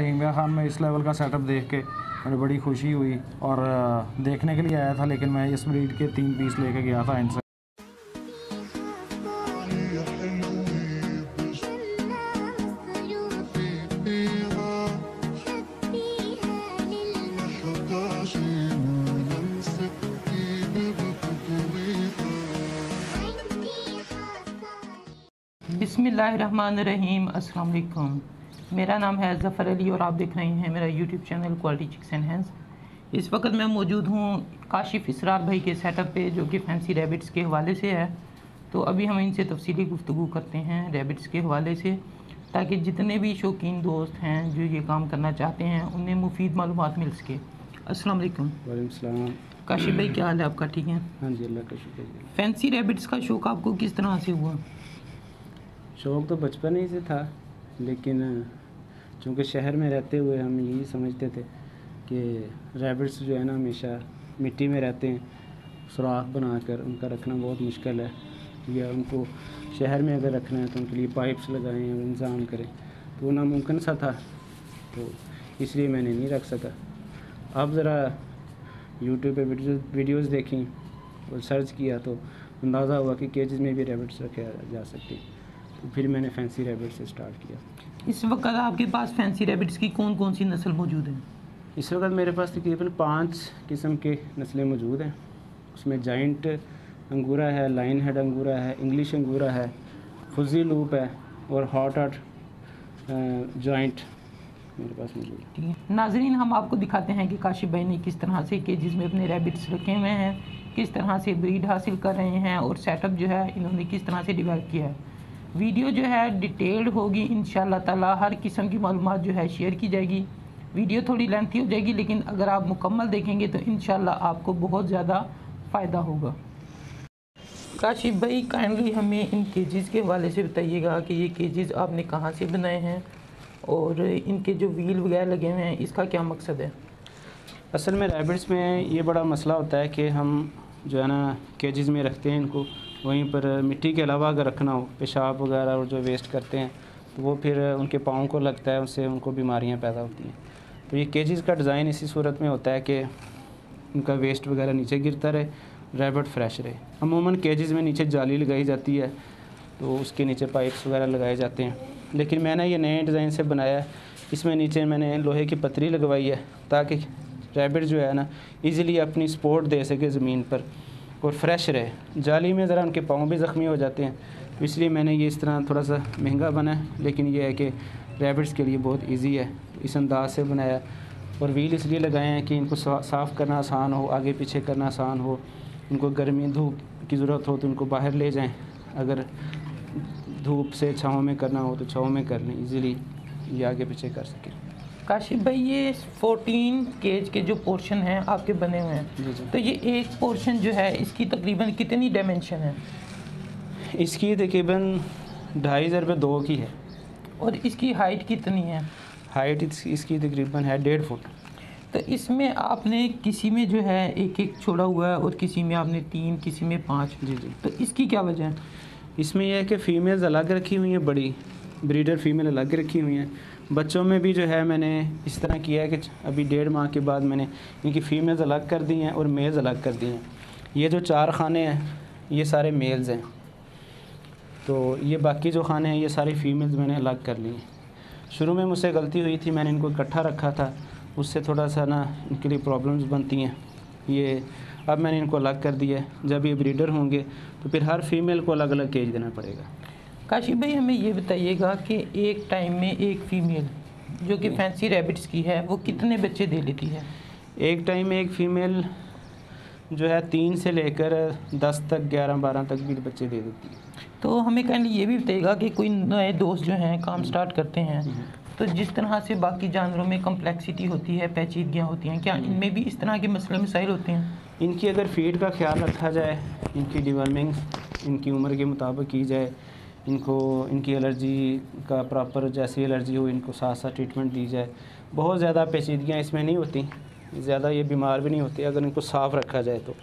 इमरान खान में इस लेवल का सेटअप देख के मुझे बड़ी खुशी हुई और देखने के लिए आया था, लेकिन मैं इस ब्रीड के तीन पीस लेके गया था इनसे बिसमीम वालेकुम। मेरा नाम है ज़फ़र अली और आप देख रहे हैं मेरा YouTube channel quality chicks and hens इस वक्त मैं मौजूद हूँ काशिफ इसरार भाई के सेटअप पे जो कि फैंसी रैबिट्स के हवाले से है। तो अभी हम इनसे तफसीली गुफ्तु करते हैं रैबिट्स के हवाले से ताकि जितने भी शौकीन दोस्त हैं जो ये काम करना चाहते हैं उन्हें मुफीद मालूम मिल सके। अस्सलाम वालेकुम। वालेकुम काशिफ भाई क्या हाल है आपका? ठीक है? हाँ जी अल्लाह का शुक्र फैंसी रैबिट्स का शौक़ आपको किस तरह से हुआ? शौक़ तो बचपन ही से था लेकिन चूँकि शहर में रहते हुए हम यही समझते थे कि रैबिट्स जो है ना हमेशा मिट्टी में रहते हैं। सुराख बनाकर उनका रखना बहुत मुश्किल है। या उनको शहर में अगर रखना है तो उनके लिए पाइप्स लगाएँ और इंतज़ाम करें। तो वो नामुमकिन सा था। तो इसलिए मैंने नहीं रख सका। अब ज़रा यूट्यूब पे वीडियो वीडियोज़ देखी और सर्च किया तो अंदाज़ा हुआ कि केजेस में भी रैबिट्स रखे जा सकते तो फिर मैंने फैंसी रैबिट से स्टार्ट किया। इस वक्त आपके पास फैंसी रैबिट्स की कौन कौन सी नस्ल मौजूद है? इस वक्त मेरे पास तकरीबन पाँच किस्म के नस्लें मौजूद हैं। उसमें जाइंट अंगूरा है लाइन हेड अंगूरा है इंग्लिश अंगूरा है फुजी लूप है और हॉट हॉट जॉइंट मेरे पास मौजूद है। ठीक है। नाजरीन हम आपको दिखाते हैं कि काशिफ भाई ने किस तरह से केजेस में अपने रैबिट्स रखे हुए हैं किस तरह से ब्रीड हासिल कर रहे हैं और सेटअप जो है इन्होंने किस तरह से डिवेल्प किया है। वीडियो जो है डिटेल्ड होगी इन ताला हर किस्म की मालूम जो है शेयर की जाएगी। वीडियो थोड़ी लेंथी हो जाएगी, लेकिन अगर आप मुकम्मल देखेंगे तो इन आपको बहुत ज़्यादा फ़ायदा होगा। काशिफ भाई काइंडली हमें इन केजेस के हवाले से बताइएगा कि ये केजेस आपने कहाँ से बनाए हैं और इनके जो व्हील वगैरह लगे हुए हैं, इसका क्या मकसद है? असल में रैबिट्स में ये बड़ा मसला होता है कि हम जो है ना केजेस में रखते हैं इनको। वहीं पर मिट्टी के अलावा अगर रखना हो, पेशाब वगैरह और जो वेस्ट करते हैं तो वो फिर उनके पाँव को लगता है, उससे उनको बीमारियाँ पैदा होती हैं। तो ये केजेस का डिज़ाइन इसी सूरत में होता है कि उनका वेस्ट वगैरह नीचे गिरता रहे रैबिट फ्रेश रहे। अमूमन केजेस में नीचे जाली लगाई जाती है तो उसके नीचे पाइप्स वगैरह लगाए जाते हैं। लेकिन मैंने ये नए डिज़ाइन से बनाया है, इसमें नीचे मैंने लोहे की पतरी लगवाई है, ताकि रैबिट जो है ना इजीली अपनी सपोर्ट दे सके ज़मीन पर। और फ्रेश रहे। जाली में ज़रा उनके पाँव भी ज़ख्मी हो जाते हैं। तो इसलिए मैंने ये इस तरह थोड़ा सा महँगा बना है, लेकिन ये है कि रैबिट्स के लिए बहुत ईजी है। इस अंदाज से बनाया। और व्हील इसलिए लगाए हैं कि इनको साफ़ करना आसान हो, आगे पीछे करना आसान हो। उनको गर्मी धूप की ज़रूरत हो तो उनको बाहर ले जाएँ। अगर धूप से छाँव में करना हो तो छाँव में कर लें ईज़िली ये आगे पीछे कर सकें। काशिफ भाई ये 14 केज के जो पोर्शन हैं आपके बने हुए हैं। तो ये एक पोर्शन जो है इसकी तकरीबन कितनी डायमेंशन है? इसकी तकरीबन ढाई हज़ार रुपये दो की है। और इसकी हाइट कितनी है? हाइट इसकी तकरीबन है डेढ़ फुट। तो इसमें आपने किसी में जो है एक एक छोड़ा हुआ है और किसी में आपने तीन किसी में पाँच। जी जी। तो इसकी क्या वजह है? इसमें यह है कि फ़ीमेल्स अलग रखी हुई हैं बड़ी ब्रीडर फीमेल अलग रखी हुई हैं। बच्चों में भी जो है मैंने इस तरह किया है कि अभी डेढ़ माह के बाद मैंने इनकी फ़ीमेल्स अलग कर दी हैं और मेल्स अलग कर दी हैं। ये जो चार खाने हैं, ये सारे मेल्स हैं। तो ये बाकी जो खाने हैं, ये सारी फ़ीमेल्स मैंने अलग कर ली हैं शुरू में मुझसे गलती हुई थी, मैंने इनको इकट्ठा रखा था। उससे थोड़ा सा ना इनके लिए प्रॉब्लम्स बनती हैं। ये, अब मैंने इनको अलग कर दिया है जब ये ब्रीडर होंगे तो फिर हर फीमेल को अलग अलग केज देना पड़ेगा। काशिफ भाई हमें ये बताइएगा कि एक टाइम में एक फ़ीमेल जो कि फैंसी रैबिट्स की है वो कितने बच्चे दे लेती है? एक टाइम में एक फ़ीमेल जो है तीन से लेकर दस तक ग्यारह बारह तक भी बच्चे दे देती है। तो हमें कहने ये भी बताइएगा कि कोई नए दोस्त जो हैं काम स्टार्ट करते हैं तो जिस तरह से बाकी जानवरों में कम्प्लेक्सिटी होती है पेचीदगियाँ होती हैं क्या इनमें भी इस तरह के मसले मसाइल होते हैं? इनकी अगर फ़ीड का ख्याल रखा जाए इनकी डिवर्मिंग इनकी उम्र के मुताबिक की जाए इनको इनकी एलर्जी का प्रॉपर जैसी एलर्जी हो इनको साथ साथ ट्रीटमेंट दी जाए। बहुत ज़्यादा पेचीदगियाँ इसमें नहीं होती। ज़्यादा ये बीमार भी नहीं होती। अगर इनको साफ़ रखा जाए तो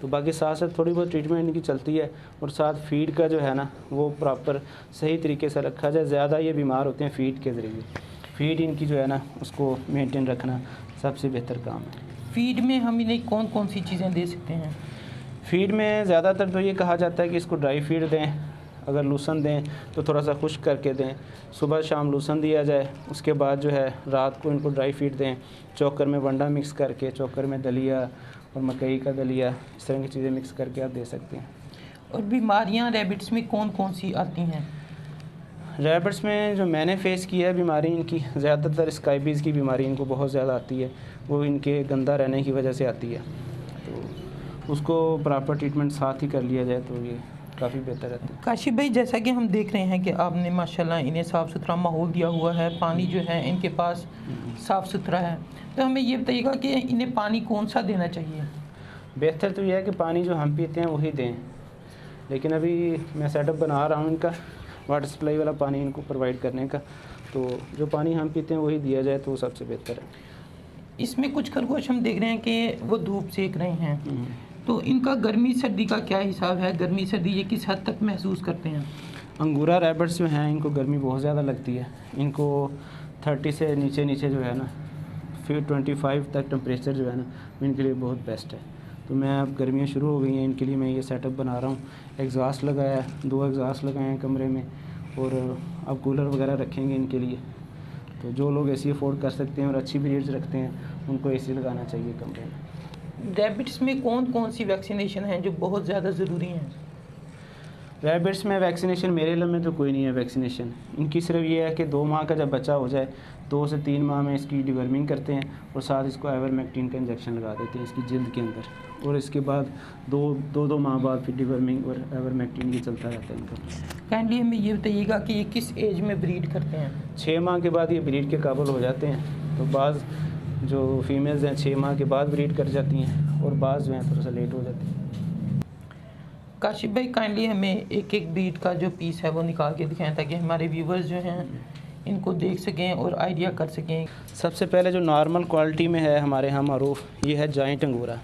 तो बाकी साथ साथ थोड़ी बहुत ट्रीटमेंट इनकी चलती है और साथ फ़ीड का जो है ना वो प्रॉपर सही तरीके से रखा जाए। ज़्यादा ये बीमार होते हैं फ़ीड के ज़रिए। फ़ीड इनकी जो है ना उसको मेंटेन रखना सबसे बेहतर काम है। फ़ीड में हम इन्हें कौन कौन सी चीज़ें दे सकते हैं? फ़ीड में ज़्यादातर तो ये कहा जाता है कि इसको ड्राई फ़ीड दें। अगर लूसन दें तो थोड़ा सा खुश्क करके दें। सुबह शाम लूसन दिया जाए उसके बाद जो है रात को इनको ड्राई फ़ीड दें। चोकर में वंडा मिक्स करके चोकर में दलिया और मकई का दलिया इस तरह की चीज़ें मिक्स करके आप दे सकते हैं। और बीमारियाँ रेबिट्स में कौन कौन सी आती हैं? रैबिट्स में जो मैंने फेस किया है बीमारी इनकी ज़्यादातर स्काइबीज़ की बीमारी इनको बहुत ज़्यादा आती है। वो इनके गंदा रहने की वजह से आती है। तो उसको प्रॉपर ट्रीटमेंट साथ ही कर लिया जाए तो ये काफ़ी बेहतर रहता है। काशिफ भाई जैसा कि हम देख रहे हैं कि आपने माशाल्लाह इन्हें साफ़ सुथरा माहौल दिया हुआ है पानी जो है इनके पास साफ़ सुथरा है। तो हमें ये बताइएगा कि इन्हें पानी कौन सा देना चाहिए? बेहतर तो यह है कि पानी जो हम पीते हैं वही दें। लेकिन अभी मैं सेटअप बना रहा हूँ इनका वाटर सप्लाई वाला पानी इनको प्रोवाइड करने का। तो जो पानी हम पीते हैं वही दिया जाए तो वो सबसे बेहतर है। इसमें कुछ खरगोश हम देख रहे हैं कि वो धूप सेक रहे हैं। हम्म। तो इनका गर्मी सर्दी का क्या हिसाब है? गर्मी सर्दी ये किस हद तक महसूस करते हैं? अंगूरा रैबिट्स जो हैं, इनको गर्मी बहुत ज़्यादा लगती है। इनको थर्टी से नीचे नीचे जो है ना, फिर ट्वेंटी फाइव तक टेम्परेचर जो है ना, इनके लिए बहुत बेस्ट है। तो मैं अब गर्मियाँ शुरू हो गई हैं, इनके लिए मैं ये सेटअप बना रहा हूँ। एग्जॉस्ट लगाया दो एग्जॉस्ट लगाए हैं कमरे में, और अब कूलर वगैरह रखेंगे इनके लिए। तो जो लोग ए सी अफोर्ड कर सकते हैं और अच्छी ब्रीड्स रखते हैं, उनको ए सी लगाना चाहिए कमरे में। रैबिट्स में कौन कौन सी वैक्सीनेशन हैं जो बहुत ज़्यादा ज़रूरी हैं? रैबिट्स में वैक्सीनेशन मेरे इलम में तो कोई नहीं है वैक्सीनेशन इनकी सिर्फ़ ये है कि दो माह का जब बच्चा हो जाए दो से तीन माह में इसकी डिवर्मिंग करते हैं और साथ इसको एवरमेक्टिन का इंजेक्शन लगा देते हैं इसकी जल्द के अंदर। और इसके बाद दो दो दो माह बाद फिर डिवर्मिंग और एवरमेक्टिन भी चलता रहता है इनका। काइंडली हमें ये बताइएगा कि ये किस एज में ब्रीड करते हैं? छः माह के बाद ये ब्रीड के काबुल हो जाते हैं। तो बाज़ जो फीमेल्स हैं छः माह के बाद ब्रीड कर जाती हैं और बाज़ जो हैं थोड़ा सा लेट हो जाती हैं। काशिफ भाई काइंडली हमें एक एक ब्रीड का जो पीस है वो निकाल के दिखाएँ ताकि हमारे व्यूवर्स जो हैं इनको देख सकें और आइडिया कर सकें। सबसे पहले जो नॉर्मल क्वालिटी में है हमारे यहाँ मरूफ ये है जॉइंट अंगूरा।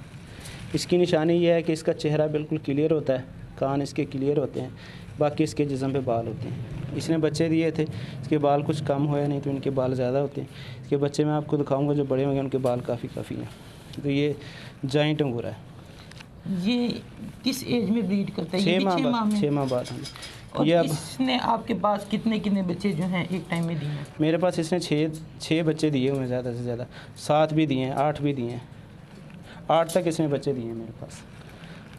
इसकी निशानी ये है कि इसका चेहरा बिल्कुल क्लियर होता है कान इसके क्लियर होते हैं। बाकी इसके जिसम पे बाल होते हैं। इसने बच्चे दिए थे इसके बाल कुछ कम हुए नहीं तो इनके बाल ज़्यादा होते हैं। इसके बच्चे मैं आपको दिखाऊँगा जो बड़े होंगे उनके बाल काफ़ी काफ़ी हैं। तो ये जॉइंट अंगूरा है। ये किस एज में ब्रीड करता है? छः माह बाद छः माह बाद। ये अब इसने आपके पास कितने कितने बच्चे जो हैं एक टाइम में दिए? हैं मेरे पास इसने छः छः बच्चे दिए हुए हैं ज़्यादा से ज़्यादा। सात भी दिए हैं आठ भी दिए हैं। आठ तक इसमें बच्चे दिए हैं मेरे पास।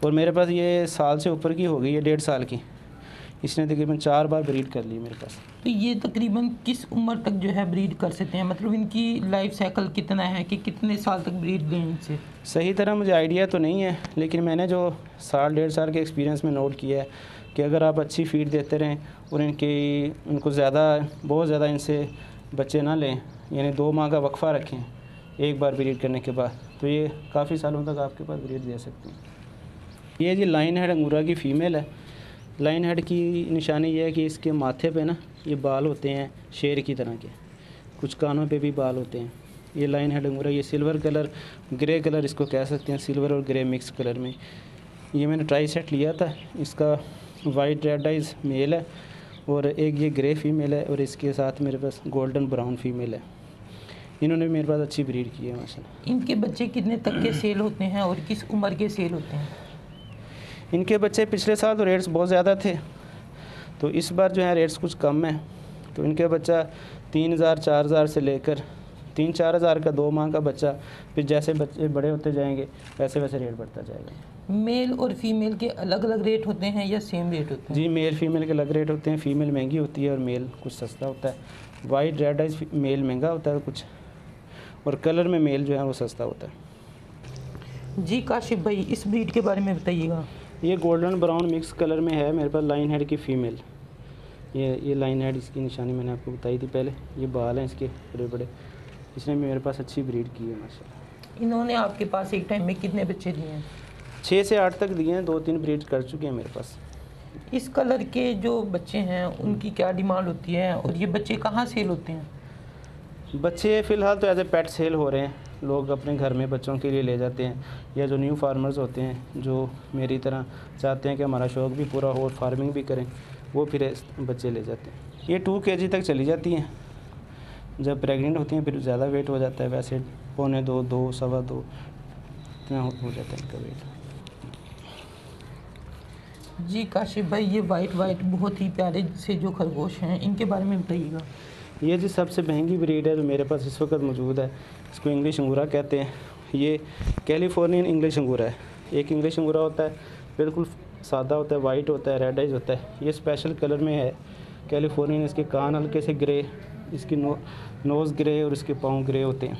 और मेरे पास ये साल से ऊपर की हो गई है डेढ़ साल की। इसने तकरीबन चार बार ब्रीड कर ली मेरे पास। तो ये तकरीबन किस उम्र तक जो है ब्रीड कर सकते हैं? मतलब इनकी लाइफ साइकिल कितना है कि कितने साल तक ब्रीड लें इनसे? सही तरह मुझे आइडिया तो नहीं है लेकिन मैंने जो साल डेढ़ साल के एक्सपीरियंस में नोट किया है कि अगर आप अच्छी फ़ीड देते रहें और इनकी उनको ज़्यादा बहुत ज़्यादा इनसे बच्चे ना लें यानी दो माह का वक्फ़ा रखें एक बार ब्रीड करने के बाद तो ये काफ़ी सालों तक आपके पास ब्रीड दे सकते हैं। ये जी लाइन हेड अंगूरा की फ़ीमेल है लाइन हेड की निशानी यह है कि इसके माथे पे ना ये बाल होते हैं शेर की तरह के। कुछ कानों पे भी बाल होते हैं। ये लाइन हेड अंगूरा ये सिल्वर कलर, ग्रे कलर इसको कह सकते हैं, सिल्वर और ग्रे मिक्स कलर में। ये मैंने ट्राई सेट लिया था, इसका वाइट रेड आइज़ मेल है और एक ये ग्रे फीमेल है और इसके साथ मेरे पास गोल्डन ब्राउन फीमेल है। इन्होंने मेरे पास अच्छी ब्रीड की है माशा इनके बच्चे कितने तक के सेल होते हैं और किस उम्र के सेल होते हैं? इनके बच्चे पिछले साल तो रेट्स बहुत ज़्यादा थे। तो इस बार जो है रेट्स कुछ कम है। तो इनके बच्चा तीन हज़ार चार हज़ार से लेकर तीन चार हज़ार का दो माह का बच्चा फिर जैसे बच्चे बड़े होते जाएँगे वैसे वैसे रेट बढ़ता जाएगा। मेल और फीमेल के अलग अलग रेट होते हैं या सेम रेट होते हैं? जी मेल फीमेल के अलग रेट होते हैं। फीमेल महँगी होती है और मेल कुछ सस्ता होता है। वाइट रेड आइज़ मेल महँगा होता है कुछ। और कलर में मेल जो है वो सस्ता होता है। जी काशिफ भाई इस ब्रीड के बारे में बताइएगा। ये गोल्डन ब्राउन मिक्स कलर में है मेरे पास लाइन हेड की फ़ीमेल। ये ये लाइन हेड इसकी निशानी मैंने आपको बताई थी पहले। ये बाल हैं इसके बड़े बड़े इसने मेरे पास अच्छी ब्रीड की है माशा इन्होंने आपके पास एक टाइम में कितने बच्चे दिए हैं? छः से आठ तक दिए हैं दो तीन ब्रीड कर चुके हैं मेरे पास। इस कलर के जो बच्चे हैं उनकी क्या डिमांड होती है? और ये बच्चे कहाँ सेल होते हैं? बच्चे फ़िलहाल तो एज ए पेट सेल हो रहे हैं। लोग अपने घर में बच्चों के लिए ले जाते हैं या जो न्यू फार्मर्स होते हैं जो मेरी तरह चाहते हैं कि हमारा शौक़ भी पूरा हो और फ़ार्मिंग भी करें वो फिर बच्चे ले जाते हैं। ये टू के तक चली जाती हैं। जब प्रेग्नेंट होती हैं फिर ज़्यादा वेट हो जाता है वैसे पौने दो दो सवा दो इतना हो, जाता है इनका वेट जी काशिफ भाई ये वाइट वाइट बहुत ही प्यारे से जो खरगोश हैं इनके बारे में बताइएगा। ये जी सबसे महँगी ब्रीड है जो मेरे पास इस वक्त मौजूद है। इसको इंग्लिश अंगूरा कहते हैं। ये कैलिफोर्नियन इंग्लिश अंगूरा है। एक इंग्लिश अंगूरा होता है, बिल्कुल सादा होता है वाइट होता है रेड आइज़ होता है। ये स्पेशल कलर में है। कैलिफोर्नियन इसके कान हल्के से ग्रे इसकी नो नोज़ ग्रे और इसके पाँव ग्रे होते हैं।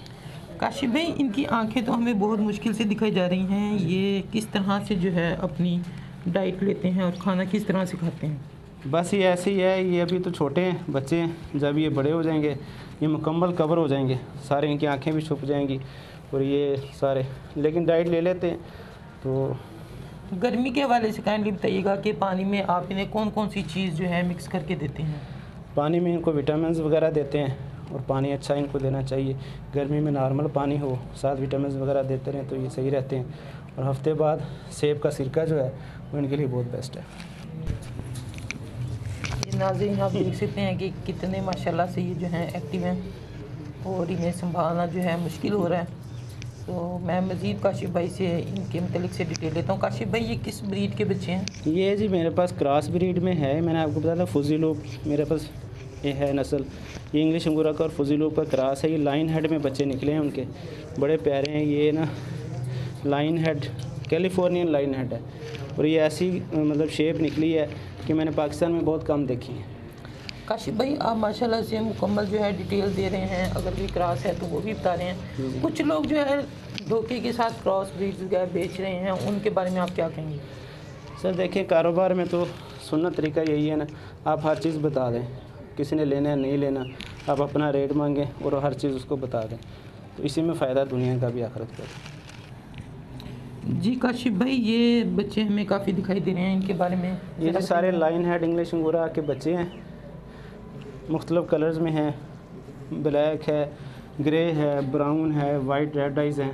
काशिफ भाई, इनकी आँखें तो हमें बहुत मुश्किल से दिखाई जा रही हैं। ये किस तरह से जो है अपनी डाइट लेते हैं और खाना किस तरह से खाते हैं? बस ये ऐसे ही है ये अभी तो छोटे हैं बच्चे हैं जब ये बड़े हो जाएँगे ये मुकम्मल कवर हो जाएँगे सारे इनकी आँखें भी छुप जाएँगी और ये सारे लेकिन डाइट ले लेते हैं तो गर्मी के हवाले से काइंडली बताइएगा कि पानी में आप इन्हें कौन कौन सी चीज़ जो है मिक्स करके देते हैं? पानी में इनको विटामिन वगैरह देते हैं और पानी अच्छा इनको देना चाहिए। गर्मी में नॉर्मल पानी हो साथ विटामिन वगैरह देते रहें तो ये सही रहते हैं। और हफ़्ते बाद सेब का सिरका जो है वो इनके लिए बहुत बेस्ट है। ये नाज़रीन, आप देख सकते हैं कि कितने माशाल्लाह से ये जो हैं एक्टिव हैं और इन्हें संभालना जो है मुश्किल हो रहा है। तो मैं मज़ीद काशिफ भाई से इनके मतलब से डिटेल लेता हूँ। काशिफ भाई, ये किस ब्रीड के बच्चे हैं? ये जी मेरे पास क्रॉस ब्रीड में है। मैंने आपको बताया था फुजीलोप मेरे पास ये है नस्ल। ये इंग्लिश अंगूरा का और फुजीलोप का क्रॉस है। ये लाइन हेड में बच्चे निकले हैं उनके। बड़े प्यारे हैं। ये ना lion head Californian lion head है। और ये ऐसी मतलब शेप निकली है कि मैंने पाकिस्तान में बहुत कम देखी है। काशिफ भाई आप माशाल्लाह से मुकम्मल जो है डिटेल दे रहे हैं अगर कोई क्रॉस है तो वो भी बता रहे हैं। कुछ लोग जो है धोखे के साथ क्रॉस ब्रीड वगैरह बेच रहे हैं उनके बारे में आप क्या कहेंगे? सर देखिए कारोबार में तो सुनना तरीका यही है ना आप हर चीज़ बता दें। किसी ने लेना है नहीं लेना आप अपना रेट मांगें और हर चीज़ उसको बता दें। तो इसी में फ़ायदा दुनिया का भी आखरत का। जी काशिफ भाई ये बच्चे हमें काफ़ी दिखाई दे रहे हैं इनके बारे में। ये जो सारे लाइन हेड इंग्लिश अंगूरा के बच्चे हैं मुख्तलिफ़ कलर्स में हैं। ब्लैक है ग्रे है ब्राउन है वाइट रेड आइज़ हैं।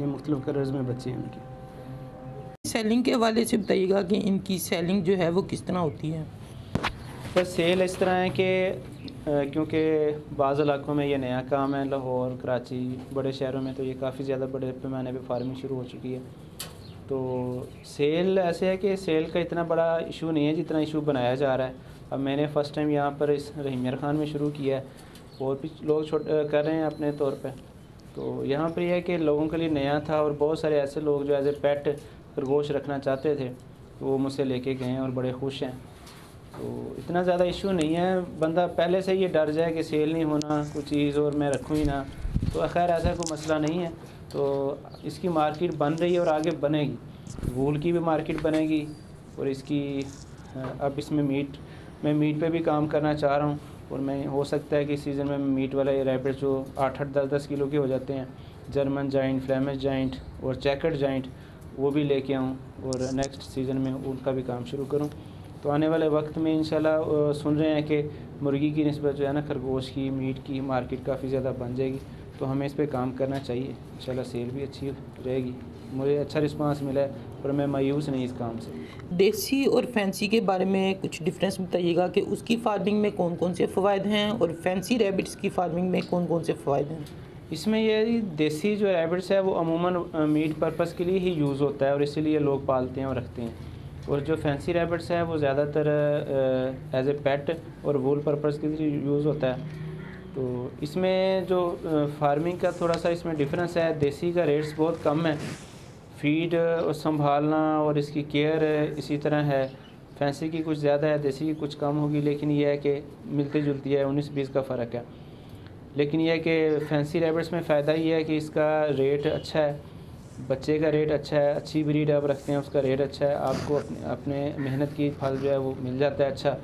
ये मुख्तलिफ़ कलर्स में बच्चे हैं इनके। सेलिंग के हवाले से बताइएगा कि इनकी सेलिंग जो है वो किस तरह होती है। पर सेल इस तरह है कि क्योंकि बाज़ इलाकों में ये नया काम है लाहौर कराची बड़े शहरों में तो ये काफ़ी ज़्यादा बड़े पैमाने पर फ़ार्मिंग शुरू हो चुकी है। तो सेल, ऐसे है कि सेल का इतना बड़ा इशू नहीं है जितना इशू बनाया जा रहा है। अब मैंने फ़र्स्ट टाइम यहाँ पर इस रहीमियर ख़ान में शुरू किया है और भी लोग छोट कर रहे हैं अपने तौर पर तो यहाँ पर यह है कि लोगों के लिए नया था और बहुत सारे ऐसे लोग जो एज ए पेट खरगोश रखना चाहते थे तो वो मुझसे लेके गए हैं और बड़े खुश हैं। तो इतना ज़्यादा इशू नहीं है। बंदा पहले से ये डर जाए कि सेल नहीं होना, कोई चीज़ और मैं रखूँ ही ना। तो खैर, ऐसा कोई मसला नहीं है। तो इसकी मार्केट बन रही है और आगे बनेगी। वूल की भी मार्केट बनेगी और इसकी अब इसमें मीट, मैं मीट पे भी काम करना चाह रहा हूँ और मैं, हो सकता है कि इस सीज़न में मीट वाले रैबिट जो आठ आठ दस दस किलो के हो जाते हैं, जर्मन जाइंट, फ्लैमिश जाइंट और चैकट जाइंट, वो भी लेके आऊँ और नेक्स्ट सीज़न में उनका भी काम शुरू करूँ। तो आने वाले वक्त में इन सुन रहे हैं कि मुर्गी की नस्बत जो है ना, खरगोश की, मीट की मार्केट काफ़ी ज़्यादा बन जाएगी। तो हमें इस पर काम करना चाहिए। इंशाल्लाह सेल भी अच्छी रहेगी। मुझे अच्छा रिस्पांस मिला है पर मैं मायूस नहीं इस काम से। देसी और फैंसी के बारे में कुछ डिफरेंस बताइएगा कि उसकी फ़ार्मिंग में कौन कौन से फ़वाद हैं और फैंसी रैबिट्स की फ़ार्मिंग में कौन कौन से फ़वाद हैं? इसमें यह देसी जो रैबिट्स है वो अमूमन मीट पर्पज़ के लिए ही यूज़ होता है और इसीलिए लोग पालते हैं और रखते हैं। और जो फैंसी रैबिट्स है वो ज़्यादातर एज ए पेट और वूल पर्पज़ के लिए यूज़ होता है। तो इसमें जो फ़ार्मिंग का थोड़ा सा इसमें डिफरेंस है। देसी का रेट्स बहुत कम है। फ़ीड और संभालना और इसकी केयर इसी तरह है। फैंसी की कुछ ज़्यादा है, देसी की कुछ कम होगी, लेकिन यह है कि मिलती जुलती है, उन्नीस बीस का फ़र्क है। लेकिन यह है कि फैंसी रैबिट्स में फ़ायदा ये है कि इसका रेट अच्छा है। बच्चे का रेट अच्छा है, अच्छी ब्रीड आप रखते हैं, उसका रेट अच्छा है। आपको अपने अपने मेहनत की फल जो है वो मिल जाता है अच्छा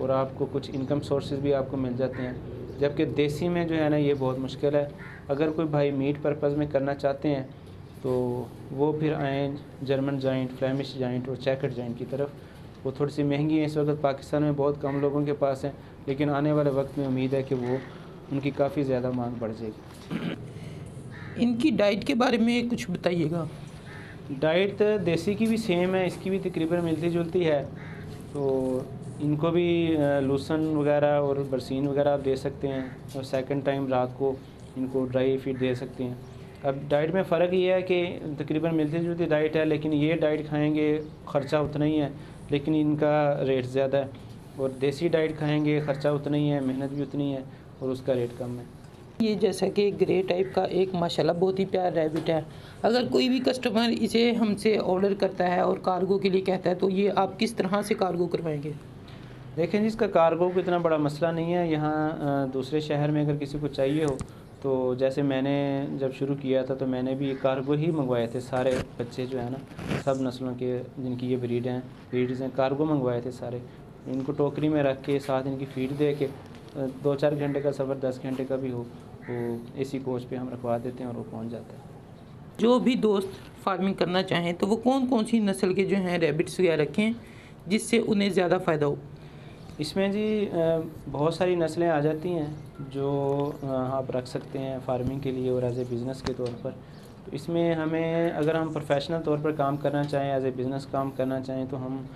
और आपको कुछ इनकम सोर्सेज भी आपको मिल जाते हैं। जबकि देसी में जो है ना ये बहुत मुश्किल है। अगर कोई भाई मीट पर्पज़ में करना चाहते हैं तो वो फिर आए जर्मन जॉइंट फ्लैमिश जॉइंट और चैकट जॉइंट की तरफ़। वो थोड़ी सी महँगी है इस वक्त पाकिस्तान में बहुत कम लोगों के पास हैं लेकिन आने वाले वक्त में उम्मीद है कि वो उनकी काफ़ी ज़्यादा मांग बढ़ जाएगी। इनकी डाइट के बारे में कुछ बताइएगा। डाइट देसी की भी सेम है इसकी भी तकरीबन मिलती जुलती है। तो इनको भी लूसन वगैरह और बरसीन वगैरह आप दे सकते हैं और सेकंड टाइम रात को इनको ड्राई फ़ीड दे सकते हैं। अब डाइट में फ़र्क ये है कि तकरीबन मिलती जुलती डाइट है, लेकिन ये डाइट खाएँगे ख़र्चा उतना ही है, लेकिन इनका रेट ज़्यादा है। और देसी डाइट खाएँगे ख़र्चा उतना ही है, मेहनत भी उतनी है और उसका रेट कम है। ये जैसा कि ग्रे टाइप का एक माशाल्लाह बहुत ही प्यार रैबिट है। अगर कोई भी कस्टमर इसे हमसे ऑर्डर करता है और कार्गो के लिए कहता है तो ये आप किस तरह से कार्गो करवाएँगे? देखें जी, इसका कार्गो को इतना बड़ा मसला नहीं है। यहाँ दूसरे शहर में अगर किसी को चाहिए हो तो जैसे मैंने जब शुरू किया था तो मैंने भी कार्गो ही मंगवाए थे। सारे बच्चे जो है ना, सब नस्लों के जिनकी ये ब्रीड हैं ब्रीड्स हैं कार्गो मंगवाए थे सारे। इनको टोकरी में रख के, साथ इनकी फ़ीड दे के दो चार घंटे का सफ़र, दस घंटे का भी हो, वो एसी कोच पे हम रखवा देते हैं और वो पहुँच जाता है। जो भी दोस्त फ़ार्मिंग करना चाहें तो वो कौन कौन सी नस्ल के जो हैं रेबिट्स वगैरह रखें जिससे उन्हें ज़्यादा फ़ायदा हो? इसमें जी बहुत सारी नस्लें आ जाती हैं जो आप रख सकते हैं फ़ार्मिंग के लिए और एज ए बिज़नेस के तौर पर। तो इसमें हमें, अगर हम प्रोफेशनल तौर पर काम करना चाहें एज ए बिज़नेस काम करना चाहें तो हम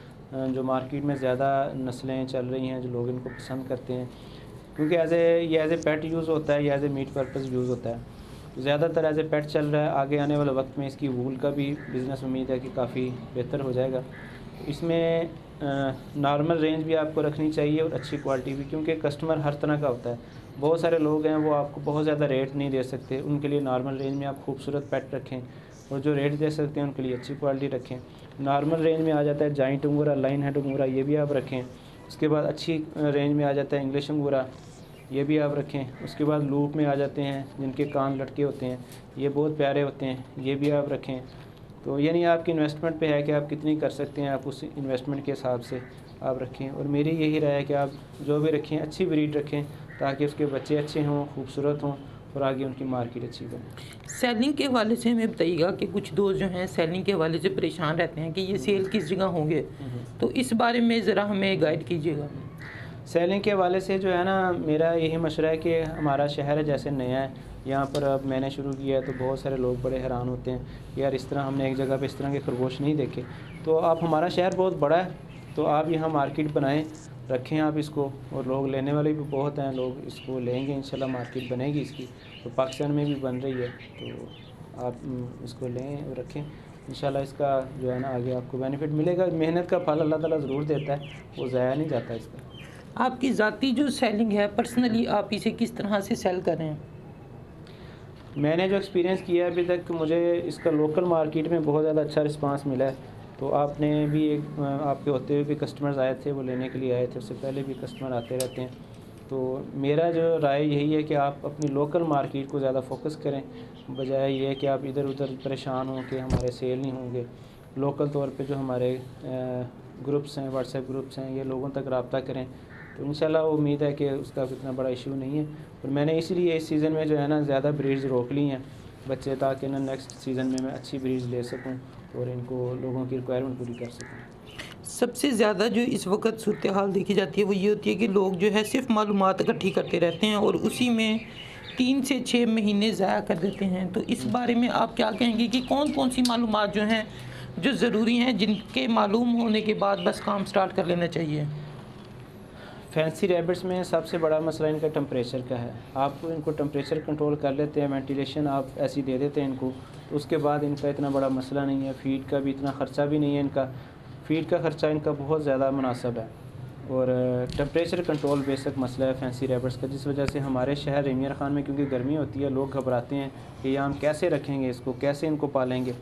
जो मार्केट में ज़्यादा नस्लें चल रही हैं, जो लोग इनको पसंद करते हैं, क्योंकि एज ए ये एज ए पेट यूज़ होता है, या as a meat purpose use होता है। ज़्यादातर एज ए पेट चल रहा है, आगे आने वाले वक्त में इसकी वूल का भी बिज़नेस उम्मीद है कि काफ़ी बेहतर हो जाएगा। इसमें नॉर्मल रेंज भी आपको रखनी चाहिए और अच्छी क्वालिटी भी, क्योंकि कस्टमर हर तरह का होता है। बहुत सारे लोग हैं, वो आपको बहुत ज़्यादा रेट नहीं दे सकते। उनके लिए नॉर्मल रेंज में आप खूबसूरत पेट रखें और जो रेट दे सकते हैं, उनके लिए अच्छी क्वालिटी रखें। नॉर्मल रेंज में आ जाता है जॉइंट अंगूरा लाइन हेड अंगूरा, ये भी आप रखें। उसके बाद अच्छी रेंज में आ जाता है इंग्लिश अंगूरा, ये भी आप रखें। उसके बाद लूप में आ जाते हैं, जिनके कान लटके होते हैं, ये बहुत प्यारे होते हैं, ये भी आप रखें। तो यानी आपकी इन्वेस्टमेंट पे है कि आप कितनी कर सकते हैं आप उस इन्वेस्टमेंट के हिसाब से आप रखें। और मेरी यही राय है कि आप जो भी रखें अच्छी ब्रीड रखें ताकि उसके बच्चे अच्छे हों खूबसूरत हों और आगे उनकी मार्केट अच्छी बने। सेलिंग के हवाले से हमें बताइएगा कि कुछ दोस्त जो हैं सेलिंग के हवाले से परेशान रहते हैं कि ये सेल किस जगह होंगे। तो इस बारे में ज़रा हमें गाइड कीजिएगा। सेलिंग के हवाले से जो है ना मेरा यही मशरा है कि हमारा शहर जैसे नया है यहाँ पर अब मैंने शुरू किया है तो बहुत सारे लोग बड़े हैरान होते हैं यार इस तरह हमने एक जगह पे इस तरह के खरगोश नहीं देखे। तो आप, हमारा शहर बहुत बड़ा है तो आप यहाँ मार्केट बनाएँ, रखें आप इसको, और लोग लेने वाले भी बहुत हैं, लोग इसको लेंगे, इंशाल्लाह मार्केट बनेगी इसकी। तो पाकिस्तान में भी बन रही है तो आप इसको लें और रखें। इंशाल्लाह इसका जो है ना, आगे आपको बेनिफिट मिलेगा। मेहनत का फल अल्लाह ताला ज़रूर देता है, वो ज़ाया नहीं जाता इसका। आपकी ज़ाती जो सेलिंग है पर्सनली आप इसे किस तरह से सेल कर रहे हैं? मैंने जो एक्सपीरियंस किया है अभी तक, मुझे इसका लोकल मार्केट में बहुत ज़्यादा अच्छा रिस्पांस मिला है। तो आपने भी एक आपके होते हुए भी कस्टमर्स आए थे, वो लेने के लिए आए थे, उससे पहले भी कस्टमर आते रहते हैं। तो मेरा जो राय यही है कि आप अपनी लोकल मार्केट को ज़्यादा फोकस करें, बजाय ये कि आप इधर उधर परेशान हों कि हमारे सेल नहीं होंगे। लोकल तौर पे जो हमारे ग्रुप्स हैं व्हाट्सएप ग्रुप्स हैं, ये लोगों तक रबता करें। तो इन उम्मीद है कि उसका इतना बड़ा इशू नहीं है। और मैंने इसीलिए इस सीज़न में जो है ना, ज़्यादा ब्रीड्स रोक ली हैं बच्चे, ताकि ना नेक्स्ट सीज़न में मैं अच्छी ब्रीड्स ले सकूँ और इनको लोगों की रिक्वायरमेंट पूरी कर सकूँ। सबसे ज़्यादा जो इस वक्त सूरत हाल देखी जाती है, वो ये होती है कि लोग जो है सिर्फ़ मालूम इकट्ठी करते रहते हैं और उसी में तीन से छः महीने ज़ाया कर देते हैं। तो इस बारे में आप क्या कहेंगे कि कौन कौन सी मालूम जो हैं, जो ज़रूरी हैं, जिनके मालूम होने के बाद बस काम स्टार्ट कर लेना चाहिए? फैंसी रैबिट्स में सबसे बड़ा मसला इनका टम्परेचर का है। आप इनको टम्परेचर कंट्रोल कर लेते हैं, वेंटिलेशन आप ऐसी दे देते हैं इनको तो उसके बाद इनका इतना बड़ा मसला नहीं है, फ़ीड का भी इतना ख़र्चा भी नहीं है इनका। फ़ीड का ख़र्चा इनका बहुत ज़्यादा मुनासब है और टम्परेचर कंट्रोल बेसिक मसला है फैंसी रैबिट्स का, जिस वजह से हमारे शहर रेमियर ख़ान में, क्योंकि गर्मी होती है, लोग घबराते हैं कि यहाँ हम कैसे रखेंगे इसको, कैसे इनको पालेंगे।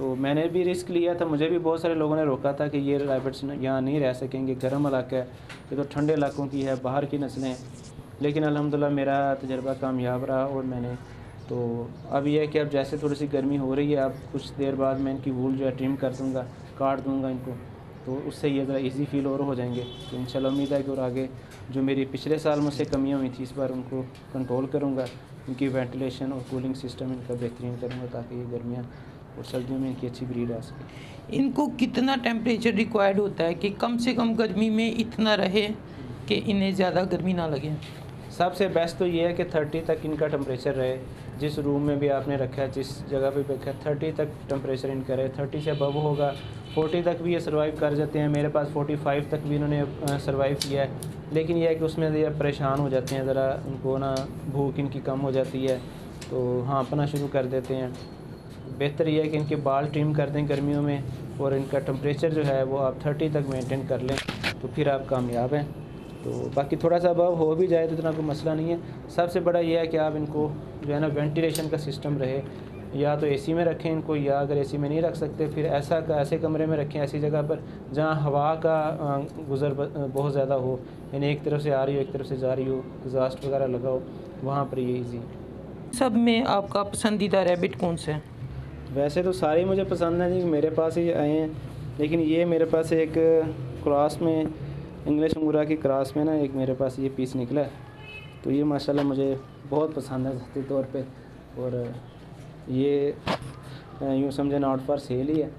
तो मैंने भी रिस्क लिया था, मुझे भी बहुत सारे लोगों ने रोका था कि ये रैबिट्स यहाँ नहीं रह सकेंगे, गर्म इलाका है, ये तो ठंडे इलाकों की है, बाहर की नस्लें लेकिन अलहमदिल्ला मेरा तजर्बा कामयाब रहा और मैंने तो अब यह है कि अब जैसे थोड़ी सी गर्मी हो रही है, अब कुछ देर बाद मैं इनकी वूल जो है ट्रिम कर दूँगा, काट दूँगा इनको तो उससे ये ज़रा इजी फील और हो जाएँगे। तो इन उम्मीद है कि और आगे जो मेरी पिछले साल मुझसे कमियाँ हुई थी, इस बार उनको कंट्रोल करूँगा इनकी वेंटिलेशन और कूलिंग सिस्टम इनका बेहतरीन करूँगा ताकि ये गर्मियाँ और सर्दियों में इनकी अच्छी ब्रीड आ सके। इनको कितना टेम्परेचर रिक्वायर्ड होता है कि कम से कम गर्मी में इतना रहे कि इन्हें ज़्यादा गर्मी ना लगे? सबसे बेस्ट तो ये है कि थर्टी तक इनका टेम्परेचर रहे। जिस रूम में भी आपने रखा है जिस जगह पे भी रखा है थर्टी तक टेम्परेचर इनका रहे। थर्टी से अबव होगा। फोर्टी तक भी ये सर्वाइव कर जाते हैं। मेरे पास फोर्टी फाइव तक भी इन्होंने सर्वाइव किया है। लेकिन यह है कि उसमें ये परेशान हो जाते हैं। ज़रा उनको ना भूख इनकी कम हो जाती है। तो हाँ अपना शुरू कर देते हैं। बेहतर यह है कि इनके बाल ट्रिम कर दें गर्मियों में और इनका टम्परेचर जो है वो आप थर्टी तक मेंटेन कर लें तो फिर आप कामयाब हैं। तो बाकी थोड़ा सा अभाव हो भी जाए तो इतना कोई मसला नहीं है। सबसे बड़ा यह है कि आप इनको जो है ना वेंटिलेशन का सिस्टम रहे, या तो एसी में रखें इनको, या अगर एसी में नहीं रख सकते, फिर ऐसा का, ऐसे कमरे में रखें, ऐसी जगह पर जहाँ हवा का गुज़र बहुत ज़्यादा हो, यानी एक तरफ़ से आ रही हो, एक तरफ़ से जा रही हो एग्जास्ट वगैरह लगा हो, वहाँ पर ये ईजी सब में आपका पसंदीदा रैबिट कौन सा है? वैसे तो सारे मुझे पसंद हैं जी, मेरे पास ही आए हैं। लेकिन ये मेरे पास एक क्रॉस में, इंग्लिश अंगूरा की क्रॉस में ना, एक मेरे पास ये पीस निकला है। तो ये माशाल्लाह मुझे बहुत पसंद है ज़ाती तौर पे। और ये यूँ समझे नॉट फॉर सेल ही है।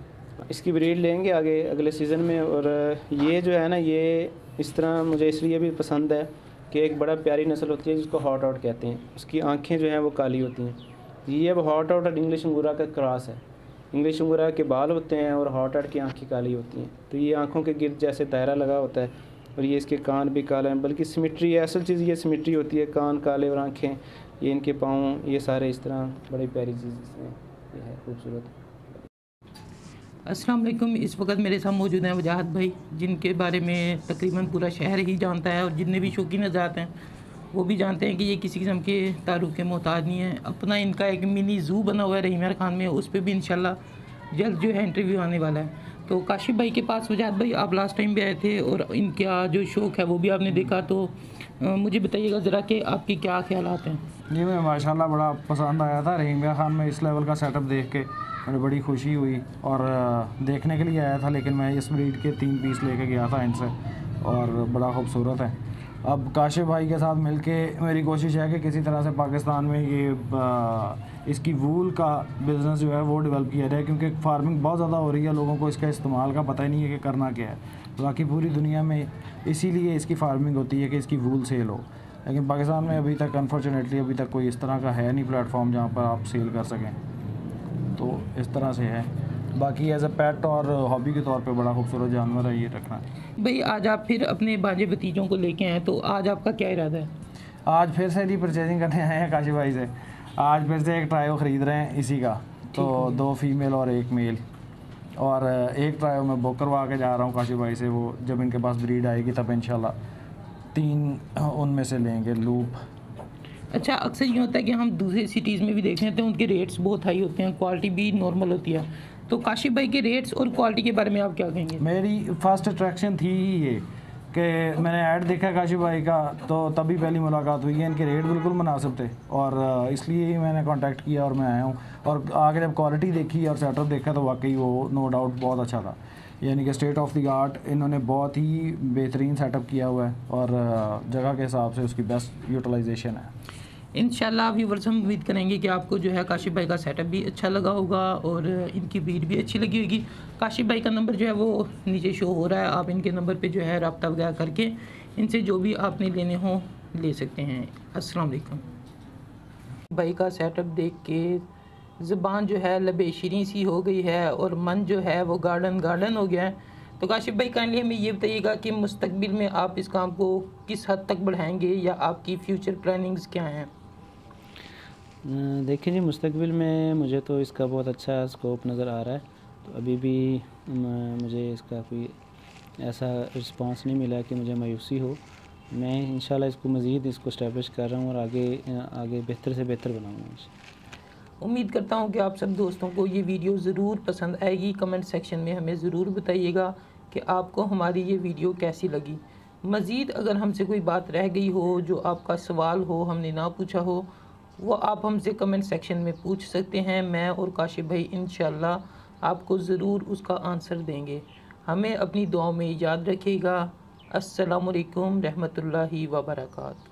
इसकी ब्रीड लेंगे आगे, अगले सीज़न में। और ये जो है ना, ये इस तरह मुझे इसलिए भी पसंद है कि एक बड़ा प्यारी नस्ल होती है जिसको हॉट आउट कहते हैं। उसकी आँखें जो हैं वो काली होती हैं। ये अब हॉट आउट और इंग्लिश अंगूरा का क्रॉस है। इंग्लिश अंगूरा के बाल होते हैं और हॉट आउट की आँखें काली होती हैं। तो ये आँखों के गिर्द जैसे दायरा लगा होता है और ये इसके कान भी काले हैं, बल्कि सिमिट्री असल चीज़ ये सिमिट्री होती है, कान काले और आँखें, ये इनके पाँव, ये सारे इस तरह बड़ी प्यारी चीज़ इसमें, ये है, खूबसूरत। वालेकुम, इस वक्त मेरे साथ मौजूद हैं वजाहत भाई, जिनके बारे में तकरीबन पूरा शहर ही जानता है और जितने भी शौकीन नजात हैं वो भी जानते हैं कि ये किसी किस्म के तारुफ के मोहताज नहीं है। अपना इनका एक मिनी ज़ू बना हुआ है रहीमर खान में, उस पर भी इनशाला जल्द जो है इंटरव्यू आने वाला है। तो काशिफ भाई के पास वजाहत भाई, आप लास्ट टाइम भी आए थे और इनका जो शौक़ है वो भी आपने देखा तो मुझे बताइएगा ज़रा कि आपके क्या ख्याल हैं? जी, मैं माशाल्लाह बड़ा पसंद आया था रहीमिया ख़ान में इस लेवल का सेटअप देख के। मुझे बड़ी खुशी हुई और देखने के लिए आया था, लेकिन मैं इस ब्रीड के तीन पीस लेके गया था इनसे और बड़ा खूबसूरत है। अब काशिफ भाई के साथ मिलके मेरी कोशिश है कि किसी तरह से पाकिस्तान में ये इसकी वूल का बिज़नेस जो है वो डेवलप किया जाए, क्योंकि फ़ार्मिंग बहुत ज़्यादा हो रही है, लोगों को इसका इस्तेमाल का पता ही नहीं है कि करना क्या है। बाकी पूरी दुनिया में इसीलिए इसकी फ़ार्मिंग होती है कि इसकी वूल सेल हो। लेकिन पाकिस्तान में अभी तक अनफॉर्चुनेटली अभी तक कोई इस तरह का है नहीं प्लेटफॉर्म जहाँ पर आप सेल कर सकें। तो इस तरह से है। बाकी एज अ पेट और हॉबी के तौर पे बड़ा खूबसूरत जानवर है ये रखना। भाई आज आप फिर अपने बाजे भतीजों को लेके आए तो आज आपका क्या इरादा है? आज फिर से परचेजिंग करने आए हैं काशी भाई से। आज फिर से एक ट्रायो ख़रीद रहे हैं इसी का तो दो फीमेल और एक मेल और एक ट्रायो मैं बुक करवा के जा रहा हूँ काशी भाई से वो जब इनके पास ब्रीड आएगी तब इंशाल्लाह तीन उनमें से लेंगे लूप अच्छा अक्सर ये होता है कि हम दूसरे सिटीज़ में भी देखते हैं तो उनके रेट्स बहुत हाई होते हैं क्वालिटी भी नॉर्मल होती है। तो काशिफ भाई के रेट्स और क्वालिटी के बारे में आप क्या कहेंगे? मेरी फ़र्स्ट अट्रैक्शन थी ही ये, कि मैंने ऐड देखा काशिफ भाई का तो तभी पहली मुलाकात हुई है इनके रेट बिल्कुल मुनासिब थे। और इसलिए ही मैंने कांटेक्ट किया और मैं आया हूँ। और आगे जब क्वालिटी देखी और सेटअप देखा तो वाकई वो नो डाउट बहुत अच्छा था। यानी कि स्टेट ऑफ़ द आर्ट इन्होंने बहुत ही बेहतरीन सेटअप किया हुआ है और जगह के हिसाब से उसकी बेस्ट यूटिलाइजेशन है। इन व्यूवर्स हम उम्मीद करेंगे कि आपको जो है काशिफ भाई का सेटअप भी अच्छा लगा होगा और इनकी ब्रीड भी अच्छी लगी होगी। काशिफ भाई का नंबर जो है वो नीचे शो हो रहा है, आप इनके नंबर पे जो है रबता वगैरह करके इनसे जो भी आपने लेने हों ले सकते हैं। अस्सलाम वालेकुम। भाई का सेटअप देख के ज़बान जो है लबेशरी सी हो गई है और मन जो है वो गार्डन गार्डन हो गया है। तो काशिफ भाई काइंडली हमें ये बताइएगा कि मुस्तबिल में आप इस काम को किस हद तक बढ़ाएँगे या आपकी फ्यूचर प्लानिंग्स क्या हैं? देखिए जी मुस्तबिल में मुझे तो इसका बहुत अच्छा स्कोप नज़र आ रहा है। तो अभी भी मुझे इसका कोई ऐसा रिस्पांस नहीं मिला कि मुझे मायूसी हो। मैं इंशाल्लाह इसको मज़ीद इसको इस्टेब्लिश कर रहा हूँ और आगे आगे बेहतर से बेहतर बनाऊँगा उम्मीद करता हूँ कि आप सब दोस्तों को ये वीडियो ज़रूर पसंद आएगी। कमेंट सेक्शन में हमें ज़रूर बताइएगा कि आपको हमारी ये वीडियो कैसी लगी। मज़ीद अगर हमसे कोई बात रह गई हो, जो आपका सवाल हो, हमने ना पूछा हो वो आप हमसे कमेंट सेक्शन में पूछ सकते हैं। मैं और काशिफ भाई इन आपको ज़रूर उसका आंसर देंगे। हमें अपनी दुआ में याद रखिएगा। असलकम रहमतुल्लाहि व बरकatuh